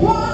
Whoa!